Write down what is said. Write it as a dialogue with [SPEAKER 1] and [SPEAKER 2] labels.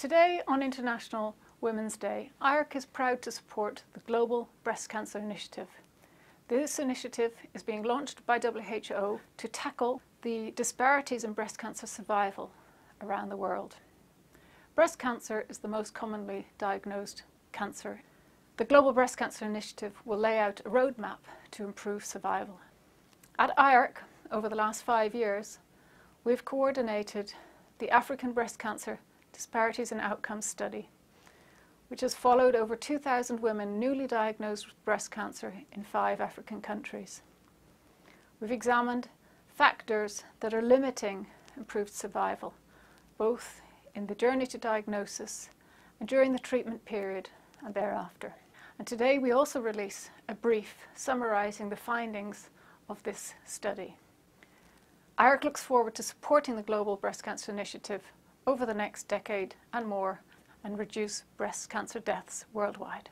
[SPEAKER 1] Today, on International Women's Day, IARC is proud to support the Global Breast Cancer Initiative. This initiative is being launched by WHO to tackle the disparities in breast cancer survival around the world. Breast cancer is the most commonly diagnosed cancer. The Global Breast Cancer Initiative will lay out a roadmap to improve survival. At IARC, over the last five years, we've coordinated the African Breast Cancer Disparities in Outcomes study, which has followed over 2,000 women newly diagnosed with breast cancer in five African countries. We've examined factors that are limiting improved survival, both in the journey to diagnosis and during the treatment period and thereafter. And today we also release a brief summarising the findings of this study. IARC looks forward to supporting the Global Breast Cancer Initiative over the next decade and more and reduce breast cancer deaths worldwide.